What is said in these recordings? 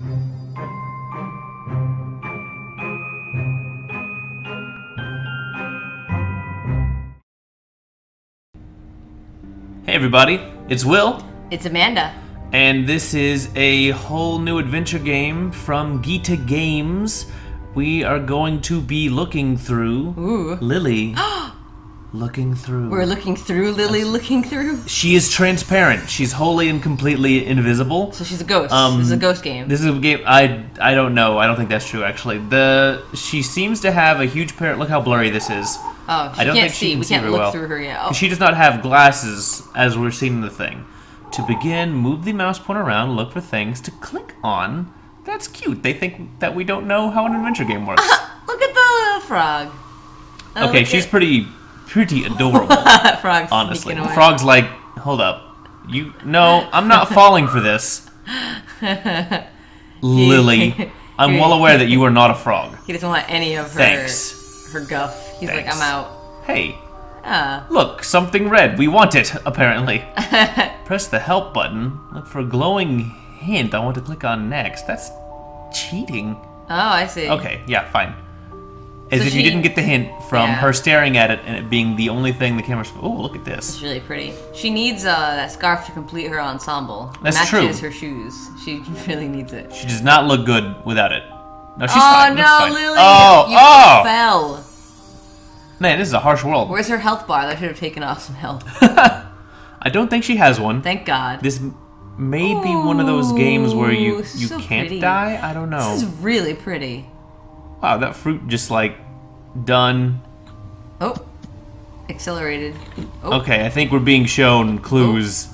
Hey everybody, it's Will, It's Amanda. and this is a whole new adventure game from Geeta Games. We are going to be looking through Ooh. Lilly. looking through. We're looking through Lilly looking through. she is transparent. She's wholly and completely invisible. So she's a ghost. Um, this is a ghost game. This is a game. I I don't know. I don't think that's true. Actually, the she seems to have a huge pair. Look how blurry this is. oh, she I don't can't think she see. can we see can't look well. through her yet. Oh, She does not have glasses, as we're seeing the thing. To begin, move the mouse pointer around, look for things to click on. That's cute. They think that we don't know how an adventure game works. look at the frog. Oh, okay, she's at- pretty, pretty adorable. frog's honestly, away. frog's like, hold up, you no, I'm not falling for this. Lilly, I'm well aware that you are not a frog. He doesn't want any of her Thanks. her guff. He's like, I'm out. Hey, Ah. look, something red. We want it, apparently. Press the help button. Look for a glowing hint I want to click on next. That's cheating. Oh, I see. Okay, yeah, fine. As So if you didn't get the hint from Yeah. her staring at it and it being the only thing the camera's. Oh, look at this. It's really pretty. She needs uh, that scarf to complete her ensemble. That's Matches true. her shoes. She really needs it. She does not look good without it. No, she's oh fine. no, fine. Lilly! Oh, you oh! fell. Man, this is a harsh world. Where's her health bar? That should have taken off some health. I don't think she has one. Thank God. This may be one of those games where you you so can't pretty. die. I don't know. This is really pretty. Wow, that fruit just like done. Oh, accelerated. Oh, Okay, I think we're being shown clues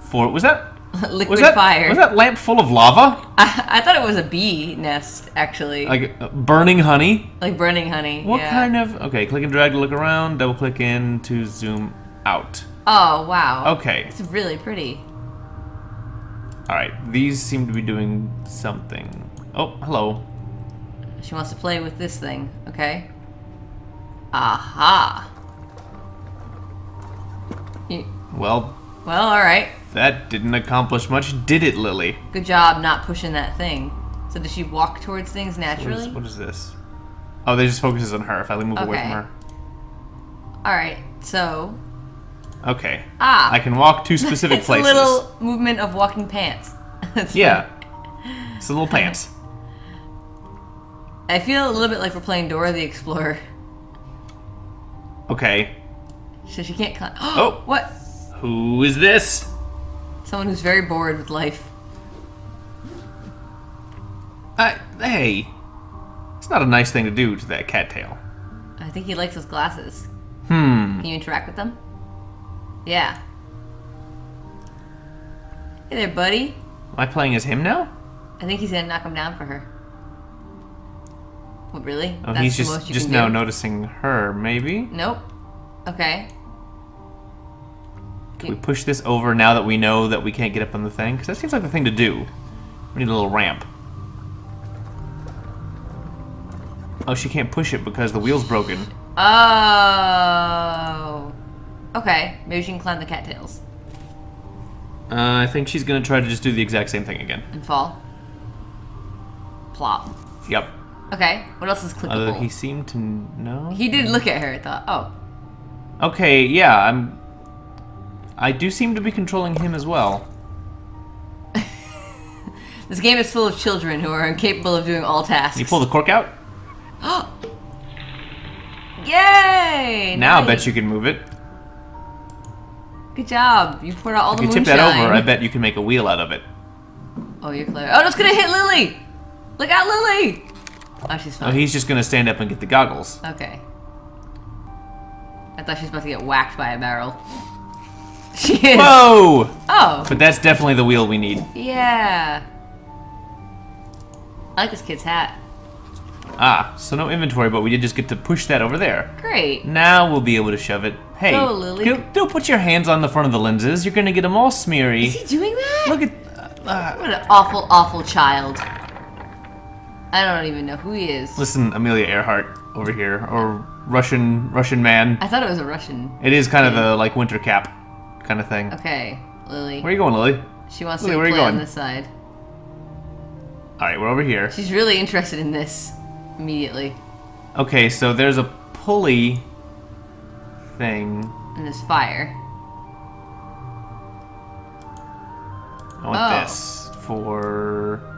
for. Was that? liquid Was that fire. Was that lamp full of lava? I, I thought it was a bee nest, actually, like, Like uh, burning honey? Like burning honey. What yeah. kind of? Okay, click and drag to look around. Double click in to zoom out. Oh wow. Okay, It's really pretty. all right. These seem to be doing something. Oh, hello. She wants to play with this thing. Okay. Aha. You, Well, well, all right. that didn't accomplish much, did it, Lilly? Good job not pushing that thing. So does she walk towards things naturally? what is this? Oh, they just focuses on her. If I move away from Okay. her. All right. So Okay. ah, I can walk to specific it's places. a little movement of walking pants. Yeah. It's the little pants. I feel a little bit like we're playing Dora the Explorer. Okay. So she can't climb. Oh. what? Who is this? Someone who's very bored with life. I, hey. It's not a nice thing to do to that cattail. I think he likes those glasses. Hmm. Can you interact with them? Yeah. Hey there, buddy. Am I playing as him now? I think he's gonna knock him down for her. What, really? Oh, That's he's the just most you just can now do? noticing her, maybe? Nope. Okay. Can we push this over now that we know that we can't get up on the thing? Because that seems like the thing to do. We need a little ramp. Oh, she can't push it because the wheel's broken. Oh. Okay. Maybe she can climb the cattails Uh, I think she's gonna try to just do the exact same thing again. and fall. Plop. Yep. Okay. What else is clickable? Although he seemed to know. He did look at her. Thought, oh, Okay, yeah, I'm. I do seem to be controlling him as well. this game is full of children who are incapable of doing all tasks. You pull the cork out? Yay! Now I bet you can move it. Good job. You poured out all If the you tip moonshine. that over, I bet you can make a wheel out of it. Oh, you're clever. Oh, it's gonna hit Lilly. Look out, Lilly. Oh, she's Oh, he's just gonna stand up and get the goggles. Okay. I thought she was about to get whacked by a barrel. She is. Whoa! Oh, But that's definitely the wheel we need. yeah. I like this kid's hat. Ah, so no inventory, but we did just get to push that over there. Great. Now we'll be able to shove it. Hey, Go, Lilly. Don't, don't put your hands on the front of the lenses. You're gonna get them all smeary. Is he doing that? Look at. Uh, What an awful, awful child. I don't even know who he is. listen, Amelia Earhart over here, or Russian Russian man. I thought it was a Russian. It is kind of a like winter cap kind of thing. Okay, Lilly. Where are you going, Lilly? She wants Lilly, to where play on this side. All right, we're over here. She's really interested in this immediately. Okay, so there's a pulley thing. In this fire. I want Oh. this for.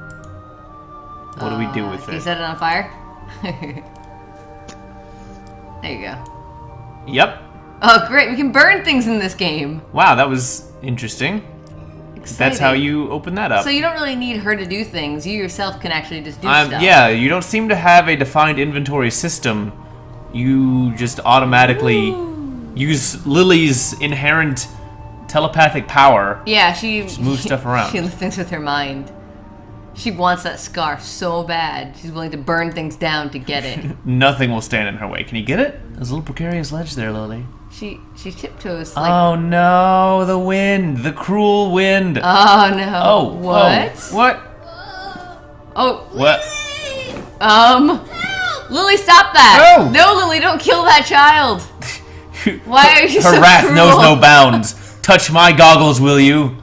What do we do Uh, with Can you set it on fire? there you go. Yep. Oh, great! We can burn things in this game. Wow, that was interesting. That's how you open that up. So you don't really need her to do things. You yourself can actually just do Um, stuff. yeah, you don't seem to have a defined inventory system. You just automatically use Lilly's inherent telepathic power. Yeah, she move stuff around. She thinks with her mind. She wants that scarf so bad. She's willing to burn things down to get it. Nothing will stand in her way. Can you get it? There's a little precarious ledge there, Lilly. she she tiptoes like. oh no, the wind, the cruel wind. oh no! oh, what? oh, what? Oh, What? um, Lilly, stop that! No! no, Lilly, don't kill that child. Why are you Her so wrath knows no bounds. Touch my goggles, will you?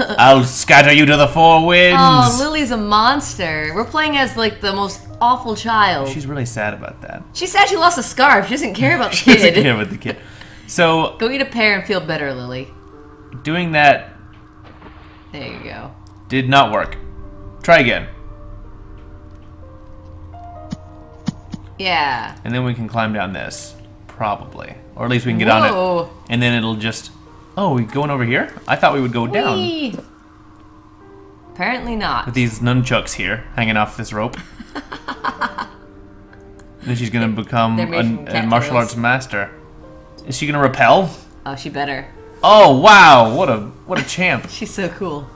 I'll scatter you to the four winds. Oh, Lilly's a monster. We're playing as like the most awful child. She's really sad about that. she said she lost a scarf. She doesn't care about the She doesn't kid. care about the kid. So Go eat a pear and feel better, Lilly. doing that There you go. did not work. Try again, Yeah. and then we can climb down this, probably, or at least we can get on it, and then it'll just. Oh, we going over here? I thought we would go down Whee! Apparently not. with these nunchucks here hanging off this rope. then she's gonna become They're made from a, a martial arts master. Is she gonna repel? Oh, she better. Oh wow! What a what a champ! She's so cool.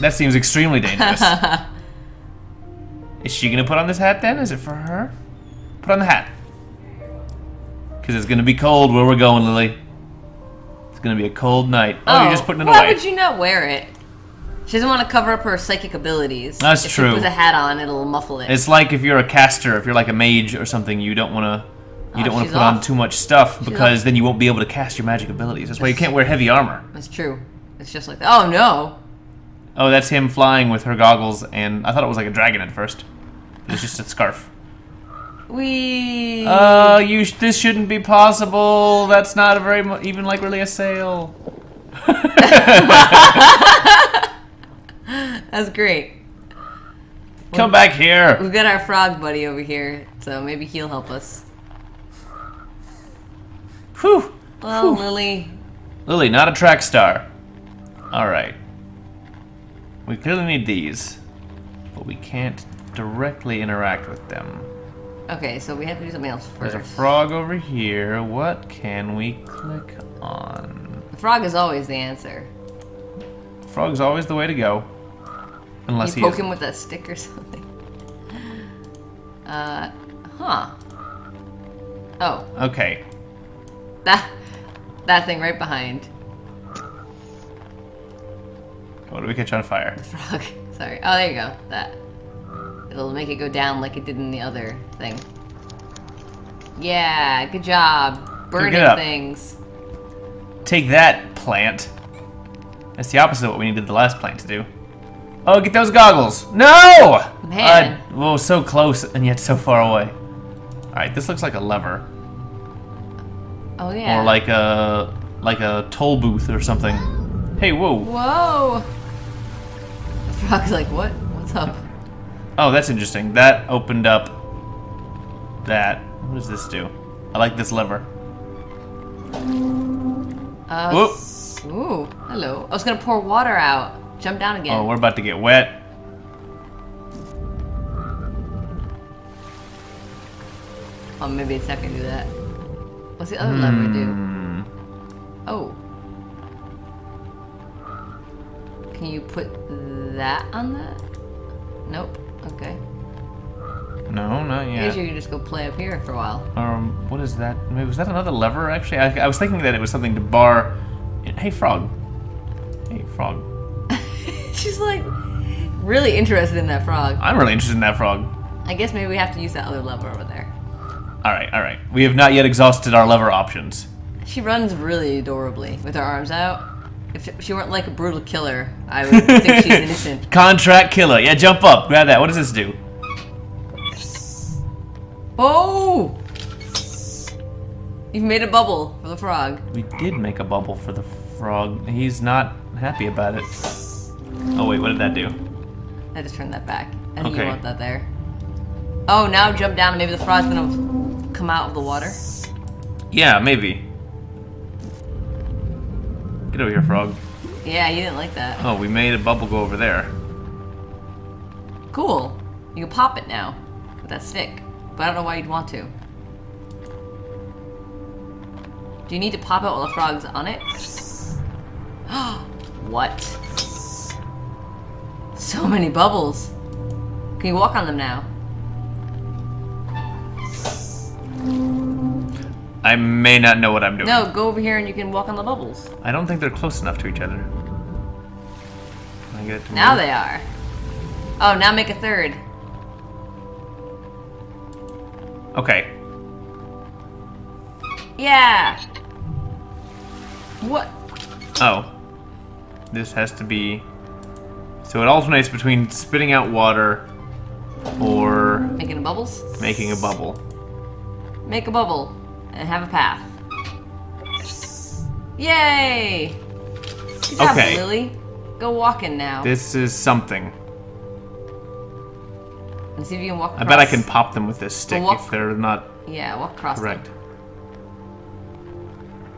That seems extremely dangerous. Is she gonna put on this hat then? Is it for her? Put on the hat. Because it's gonna be cold where we're going, Lilly. It's gonna be a cold night. Oh, you're just oh, putting it why away. Why would you not wear it? She doesn't want to cover up her psychic abilities. That's if true. She puts a hat on, it'll muffle it. It's like if you're a caster, if you're like a mage or something, you don't wanna you Oh, don't want to she's put on too much stuff because off. then you won't be able to cast your magic abilities. That's why you can't wear heavy armor. That's true. It's just like that. Oh no. Oh, that's him flying with her goggles, and I thought it was like a dragon at first. It's just a scarf. We. Uh, you sh- this shouldn't be possible. That's not a very even like really a sail. That's great. Come back here. We've got our frog buddy over here, so maybe he'll help us. Whew. Well, Lilly, Lilly, not a track star. All right. We clearly need these, but we can't directly interact with them. Okay, so we have to do something else first. There's a frog over here. What can we click on? the frog is always the answer. Frog's always the way to go. Unless you poke him with a stick or something. Uh, huh. Oh, Okay. that that thing right behind What do we catch on fire? the frog. Sorry. Oh, there you go. That. It'll make it go down like it did in the other thing. Yeah, good job. Burning up. things. Take that, plant. That's the opposite of what we needed the last plant to do. Oh, get those goggles. No! Man. Uh, whoa, so close and yet so far away. Alright, this looks like a lever. Oh yeah. Or like a like a toll booth or something. Hey, whoa. Whoa. The frog's like, what? What's up? Oh, that's interesting. That opened up that. What does this do? I like this lever. Uh, Whoop. Ooh, hello. I was gonna pour water out. Jump down again. Oh, we're about to get wet. Oh, maybe it's not gonna do that. What's the other lever do? Hmm. Oh. Can you put that on that? Nope. Okay. No, not yet. guess you can just go play up here for a while. Um, what is that? Maybe was that another lever? Actually, I, I was thinking that it was something to bar. Hey, frog. Hey, frog. She's like really interested in that frog. I'm really interested in that frog. I guess maybe we have to use that other lever over there. All right, all right. We have not yet exhausted our lever options. She runs really adorably with her arms out. If she weren't like a brutal killer, I would think she's innocent. Contract killer. Yeah, jump up. Grab that. What does this do? Oh! You've made a bubble for the frog. We did make a bubble for the frog. He's not happy about it. Oh wait, what did that do? I just turned that back. I think Okay. you want that there. Oh, now jump down and maybe the frog's gonna come out of the water. Yeah, maybe. Get over here, frog. Yeah, you didn't like that. Oh, we made a bubble go over there. Cool. You can pop it now with that stick. But I don't know why you'd want to. Do you need to pop out all the frog's on it? what? So many bubbles. Can you walk on them now? I may not know what I'm doing. No, go over here and you can walk on the bubbles. I don't think they're close enough to each other. I get it Now they are. Oh, now make a third. Okay. Yeah. What? Oh. This has to be... So it alternates between spitting out water or Making bubbles? making a bubble. Make a bubble and have a path. Yay! Good job, Okay. Lilly. Go walking now. This is something. and see if you can walk I bet I can pop them with this stick walk- if they're not Yeah, walk across. them. correct.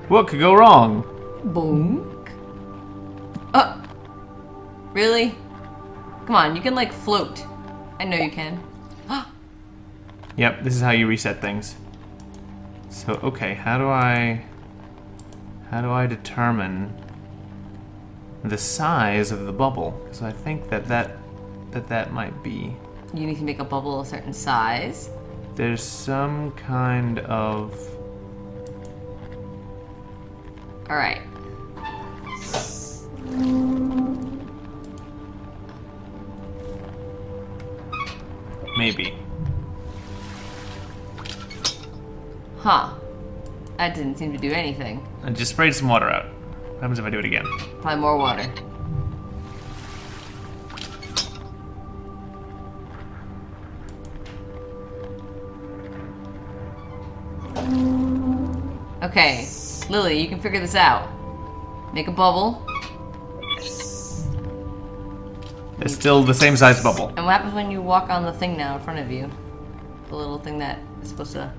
What could go wrong? Bonk. Oh. Really? Come on, you can like float. I know you can. Yep, this is how you reset things. So, okay, how do I... How do I determine the size of the bubble? Because I think that that, that that might be... You need to make a bubble a certain size. There's some kind of... Alright. Maybe. Huh. That didn't seem to do anything. I just sprayed some water out. What happens if I do it again? Probably more water. Okay, Lilly, you can figure this out. Make a bubble, It's still the same size bubble. and what happens when you walk on the thing now in front of you? The little thing that is supposed to.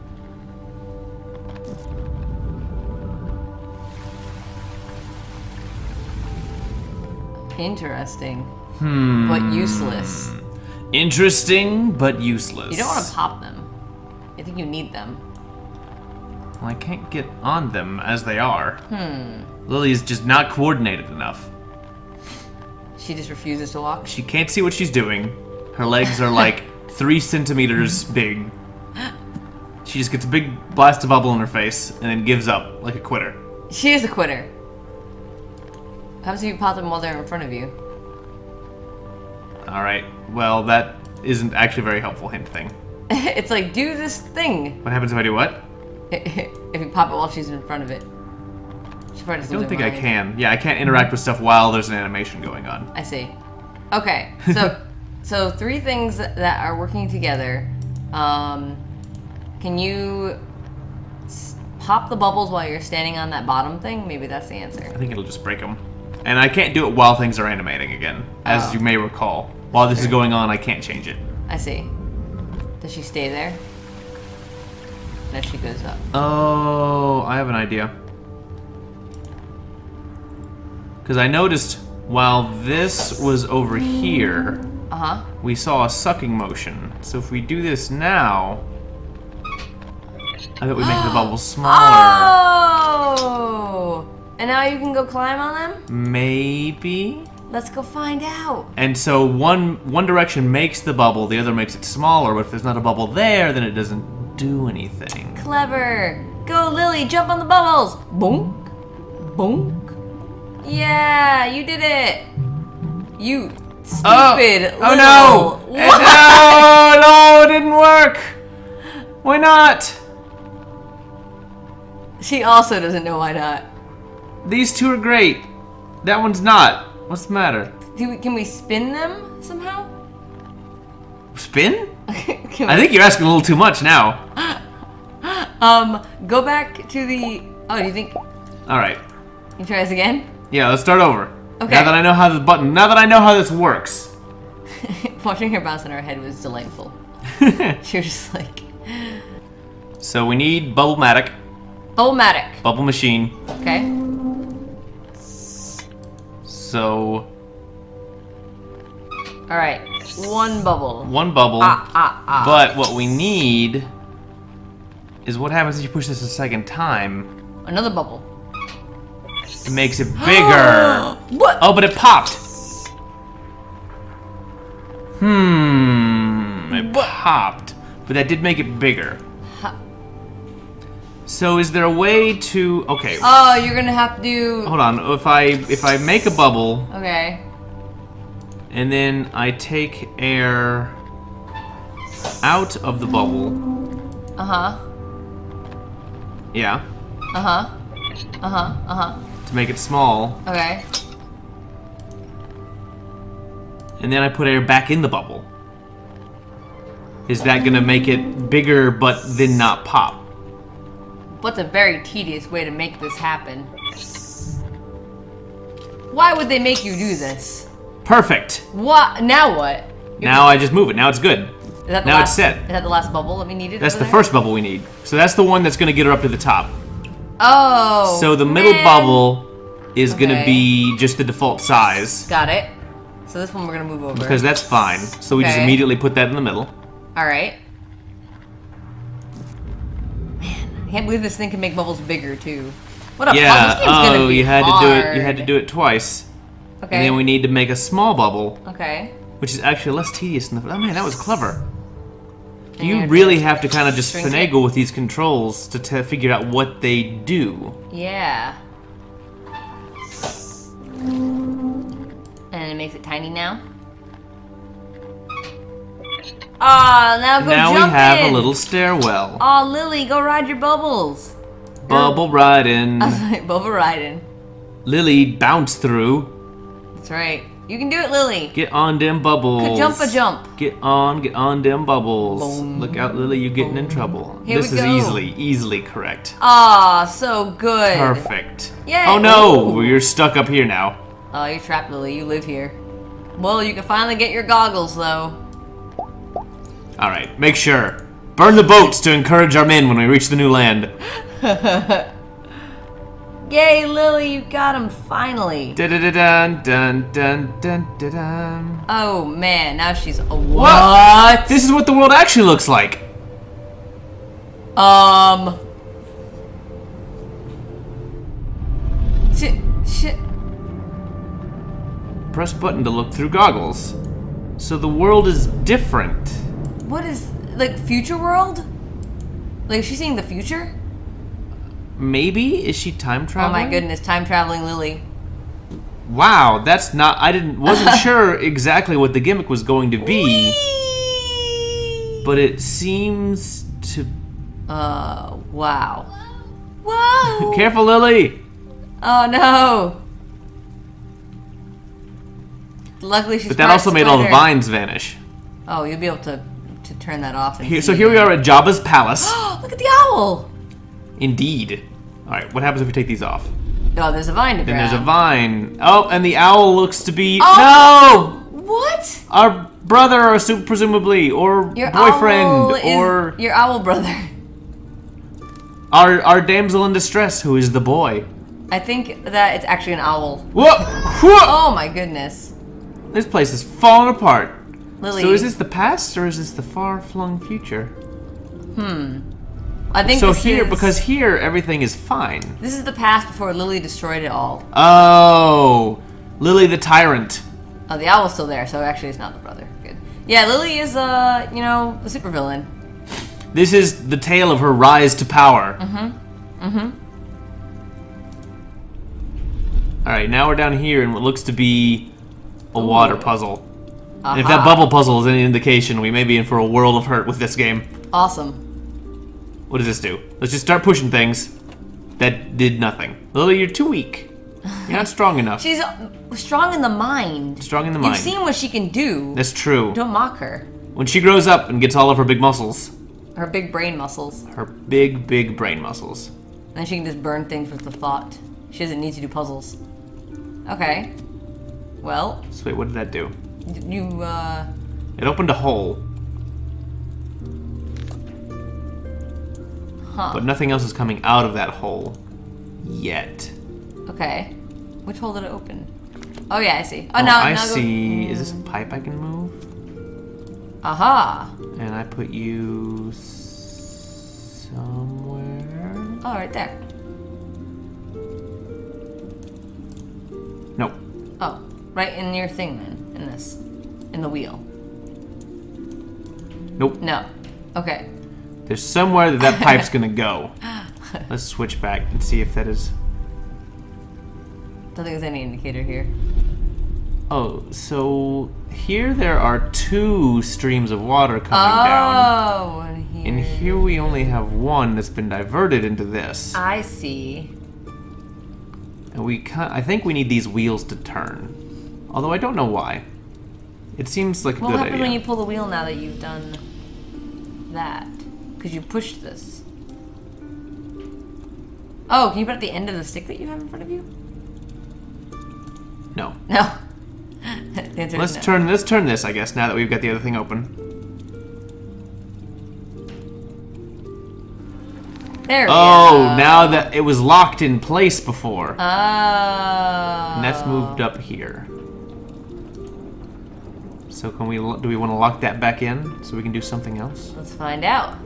Interesting. Hmm. But useless. Interesting, but useless. You don't want to pop them. I think you need them. Well, I can't get on them as they are. Hmm. Lilly's just not coordinated enough. She just refuses to walk. She can't see what she's doing. Her legs are like three centimeters big. She just gets a big blast of bubble in her face and then gives up like a quitter. She is a quitter. Happens if you pop them while they're in front of you? All right. Well, that isn't actually a very helpful hint thing. it's like, do this thing. What happens if I do what? if you pop it while she's in front of it. She probably I doesn't don't think her I can. Yeah, I can't interact with stuff while there's an animation going on. I see. Okay, so so three things that are working together. Um, can you pop the bubbles while you're standing on that bottom thing? Maybe that's the answer. I think it'll just break them. And I can't do it while things are animating again, as Oh. you may recall. While this is going on, I can't change it. I see. Does she stay there? Then she goes up. Oh, I have an idea. Because I noticed while this was over here, Uh huh. we saw a sucking motion. So if we do this now, I bet we make the bubble smaller. Oh! And now you can go climb on them? Maybe. Let's go find out. And so one one direction makes the bubble, the other makes it smaller. But if there's not a bubble there, then it doesn't do anything. Clever. Go, Lilly, jump on the bubbles. Bonk. Bonk. Yeah, you did it. You stupid Oh, oh no! Eh, No, no, it didn't work. Why not? She also doesn't know why not. These two are great. That one's not. What's the matter? Do we, can we spin them somehow? Spin? I think you're asking a little too much now. Um, go back to the. Oh, do you think? All right. You try this again? Yeah, let's start over. Okay. Now that I know how this button, now that I know how this works. Watching her bounce on her head was delightful. She was just like, so we need Bubble-Matic, Bubble-matic. Bubble Machine. Okay. So All right. One bubble. one bubble. Ah ah ah. But what we need is what happens if you push this a second time. Another bubble. It makes it bigger. What? oh, but it popped. Hmm. It popped. But that did make it bigger. So is there a way to okay, Oh, you're gonna have to do. hold on. If I if I make a bubble Okay. and then I take air out of the bubble. Uh huh. Yeah. Uh huh. Uh huh. Uh huh. To make it small. Okay. and then I put air back in the bubble. Is that gonna make it bigger but then not pop? What's a very tedious way to make this happen? Why would they make you do this? Perfect! What? Now what? Now I just move it. Now it's good. Is that the now last, it's set. Is that the last bubble that we needed? That's the there? first bubble we need. So that's the one that's gonna get her up to the top. Oh. So the middle bubble is gonna be just the default size. Got it. So this one we're gonna move over. Because that's fine. So we just immediately put that in the middle. All right. Can't believe this thing can make bubbles bigger too. What a Yeah. fun! This Oh, you had to do it. You had to do it twice. Okay. And then we need to make a small bubble, Okay. which is actually less tedious than the. Oh man, that was clever. And You really have to kind of just shrink it? finagle with these controls to t- figure out what they do. Yeah. And it makes it tiny now. Ah, now go now we have in. a little stairwell. Aw, Lilly, go ride your bubbles. Bubble riding. I was like, Bubba riding. Lilly bounce through. That's right. You can do it, Lilly. Get on them bubbles. Could jump a jump. Get on, get on them bubbles. Boom. Look out, Lilly, you're getting in trouble. Here this is easily, easily correct. Ah, so good. Perfect. Yay. Oh no, Ooh. you're stuck up here now. Oh, you're trapped, Lilly. You live here. Well, you can finally get your goggles, though. Alright, make sure. Burn the boats to encourage our men when we reach the new land. Yay, Lilly, you got him finally. Dun dun dun dun dun dun. Oh man, now she's a What? what? This is what the world actually looks like. Um. Shit. Shit. Press button to look through goggles. So the world is different. What is like future world? Like she's seeing the future? Maybe is she time traveling? Oh my goodness, time traveling Lilly. Wow, that's not. I didn't wasn't sure exactly what the gimmick was going to be, but it seems to. Uh, wow. Whoa! Careful, Lilly. Oh no! Luckily, she's. But that also made all the vines vanish. Oh, you'll be able to to turn that off. And Here, so here we are at Jabba's palace. Look at the owl. Indeed. All right, what happens if we take these off? Oh, there's a vine to Then grab. there's a vine. Oh, and the owl looks to be Oh! What? our brother, or su- presumably, or Your boyfriend, is or your owl brother. our our damsel in distress, who is the boy. I think that it's actually an owl. Whoa! Whoa! Oh my goodness, This place is falling apart. Lilly. So is this the past or is this the far-flung future? Hmm. I think So here, is, because here everything is fine. this is the past before Lilly destroyed it all. Oh, Lilly the tyrant. Oh, the owl's still there, so actually it's not the brother. Good. Yeah, Lilly is uh, you know, the supervillain. This is the tale of her rise to power. Mm-hmm. Mm-hmm. All right, now we're down here in what looks to be a water puzzle. And if that bubble puzzle is any indication, we may be in for a world of hurt with this game. Awesome. What does this do? Let's just start pushing things. That did nothing. Lilly, you're too weak. You're not strong enough. She's uh, strong in the mind. strong in the mind. You've seen what she can do. That's true. Don't mock her. When she grows up and gets all of her big muscles, Her big brain muscles. her big, big brain muscles. Then she can just burn things with the thought. She doesn't need to do puzzles. Okay. Well, So wait, what did that do? You, uh. It opened a hole, Huh. but nothing else is coming out of that hole yet. Okay. Which hole did it open? Oh, yeah, I see. Oh, Oh, now I now go- see. Is this a pipe I can move? Aha! And I put you somewhere. Oh, right there. No. Oh, right in your thing then. In this. In the wheel. Nope. No. Okay. There's somewhere that that pipe's gonna go. Let's switch back and see if that is. Don't think there's any indicator here. Oh, so here there are two streams of water coming down. Oh, and here. And here we only have one that's been diverted into this. I see. And we I think we need these wheels to turn. Although I don't know why. It seems like a What good happens idea. when you pull the wheel now that you've done that? Because you pushed this. Oh, can you put it at the end of the stick that you have in front of you? No. No. Let's no. turn let's turn this, I guess, now that we've got the other thing open. There we Oh, now that it was locked in place before. Oh. And that's moved up here. So can we do we want to lock that back in so we can do something else? Let's find out.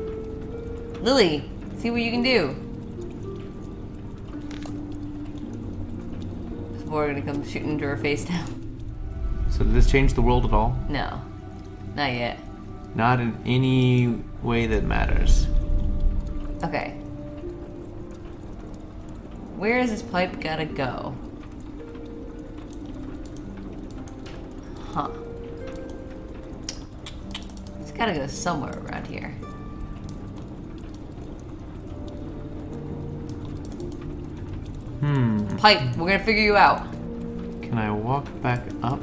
Lilly, see what you can do. We're gonna come shooting into her face now. So did this change the world at all? No, not yet. Not in any way that matters. Okay. Where is this pipe gotta go? Huh. Gotta go somewhere around here. Hmm. Pipe, we're gonna figure you out. Can I walk back up?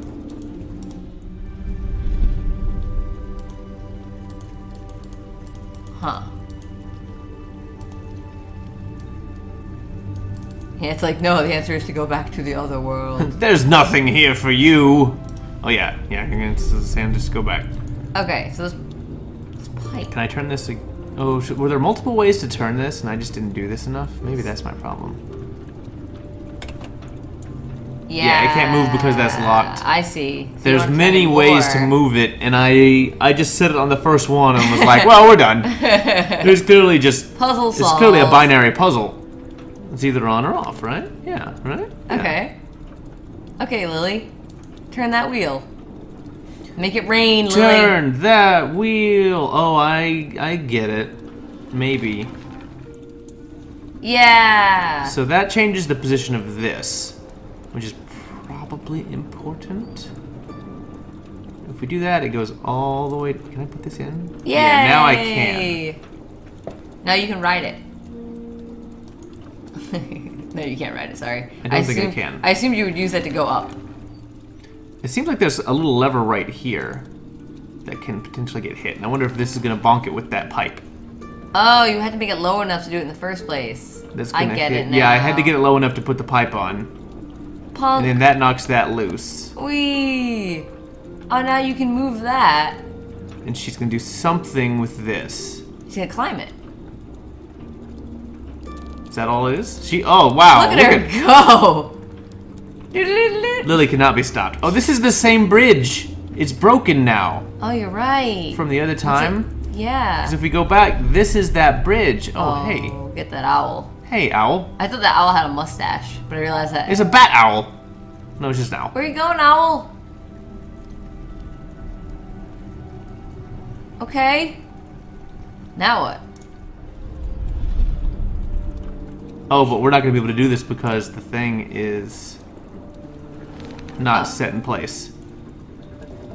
Huh. Yeah, it's like, no, the answer is to go back to the other world. There's nothing here for you. Oh yeah, yeah. I'm gonna Sam just go back. okay, so pipe. Can I turn this? Oh, sh- were there multiple ways to turn this, and I just didn't do this enough? Maybe that's my problem. Yeah, Yeah, it can't move because that's locked. I see. So There's many ways to move it, and I I just set it on the first one and was like, well, we're done. There's clearly just Puzzle it's solved. clearly a binary puzzle. It's either on or off, right? Yeah, right. Yeah. Okay. Okay, Lilly. Turn that wheel. Make it rain, Lilly. Turn that wheel. Oh, I I get it. Maybe. Yeah. So that changes the position of this, which is probably important. If we do that, it goes all the way. Can I put this in? Yay. Yeah, now I can. Now you can ride it. no, you can't ride it. Sorry. I don't think I can. I assumed you would use that to go up. It seems like there's a little lever right here that can potentially get hit. And I wonder if this is going to bonk it with that pipe. Oh, you had to make it low enough to do it in the first place. That's I get hit. it now. Yeah, I had to get it low enough to put the pipe on, Punk. and then that knocks that loose. Wee. Oh, now you can move that. And she's going to do something with this. She's gonna climb it. Is that all it is? She. Oh wow! Look at her go. Lilly cannot be stopped. Oh, this is the same bridge. It's broken now Oh, you're right. from the other time. yeah. 'Cause if we go back, this is that bridge. Oh, oh, hey, Get that owl. hey, owl. I thought that owl had a mustache, but I realized that. It's a bat owl. No, it's just an owl. Where are you going, owl? Okay. Now what? Oh, but we're not going to be able to do this because the thing is not set in place.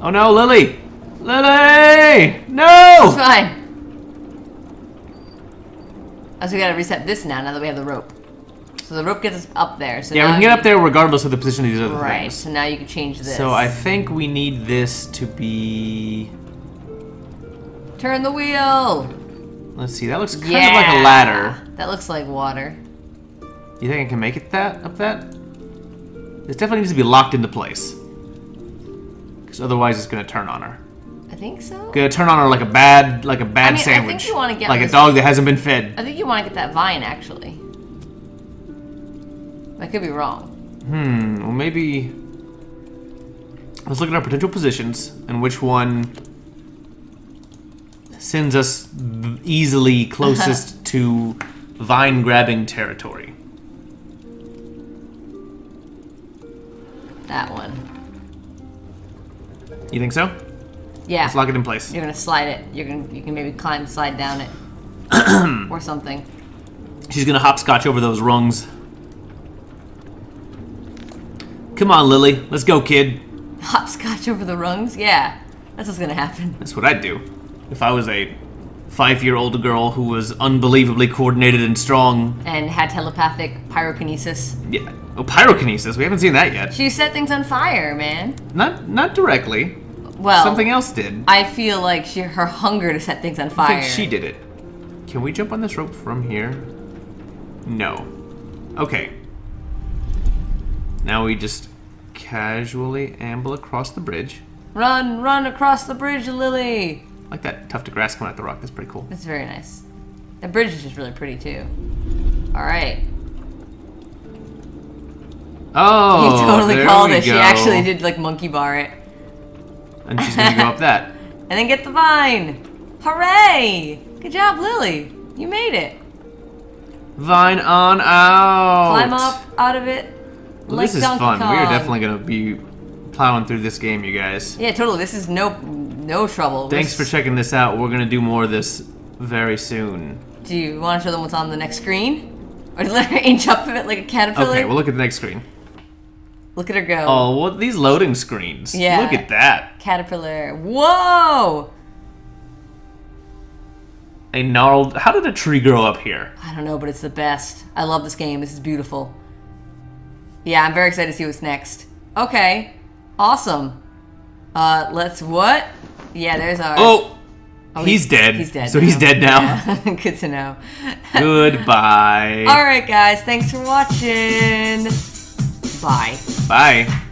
Oh no, Lilly! Lilly! No! It's fine. Oh, so we gotta reset this now, now that we have the rope. So the rope gets us up there. So Yeah, we can get up there regardless of the position of these other Right. things. So now you can change this. So I think we need this to be. turn the wheel. Let's see. That looks kind yeah. of like a ladder. That looks like water. You think I can make it that up that? This definitely needs to be locked into place. Because otherwise, it's gonna turn on her. I think so. Gonna turn on her like a bad, like a bad I mean, I think sandwich. you wanna get like a dog that hasn't been fed. I think you want to get that vine actually. I could be wrong. Hmm. Well, maybe. Let's look at our potential positions and which one sends us easily closest to vine grabbing territory. That one. You think so? Yeah. Let's lock it in place. You're gonna slide it. You're gonna you can maybe climb, slide down it, or something. She's gonna hopscotch over those rungs. Come on, Lilly. Let's go, kid. Hopscotch over the rungs. Yeah, that's what's gonna happen. That's what I'd do. If I was a five-year-old girl who was unbelievably coordinated and strong. And had telepathic pyrokinesis. Yeah. Oh, pyrokinesis. We haven't seen that yet. She set things on fire, man. Not not directly. Well, Something else did. I feel like she her hunger to set things on fire. I think she did it. Can we jump on this rope from here? No. Okay. Now we just casually amble across the bridge. Run, run across the bridge, Lilly. I like that tuft of grass coming out the rock. That's pretty cool. That's very nice. The bridge is just really pretty too. All right. Oh, you totally there called we it. She actually did like monkey bar it. And she's gonna go up that. And then get the vine. Hooray! Good job, Lilly. You made it. Vine on out. Climb up out of it. Well, like this is Donkey fun. We are definitely gonna be plowing through this game, you guys. Yeah, totally. This is no no trouble. Thanks for We're s- checking this out. We're gonna do more of this very soon. Do you want to show them what's on the next screen? Or let her inch up of it like a caterpillar? Okay, we'll look at the next screen. Look at her go. Oh, what these loading screens? Yeah. Look at that. Caterpillar. Whoa! A gnarled. How did a tree grow up here? I don't know, but it's the best. I love this game. This is beautiful. Yeah, I'm very excited to see what's next. Okay. Awesome. Uh, let's what? Yeah, there's our. Oh, Oh, he's dead. He's dead. So he's dead now. Yeah. Good to know. Goodbye. All right, guys. Thanks for watching. Bye. Bye.